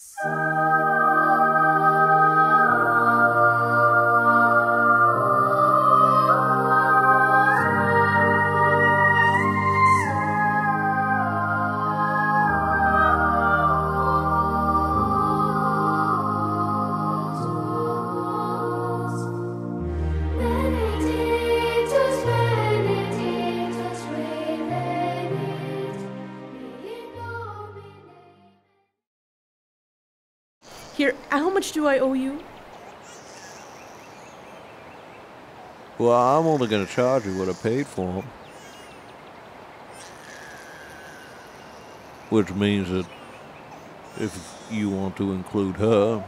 So Here, how much do I owe you? Well, I'm only going to charge you what I paid for them. Which means that if you want to include her,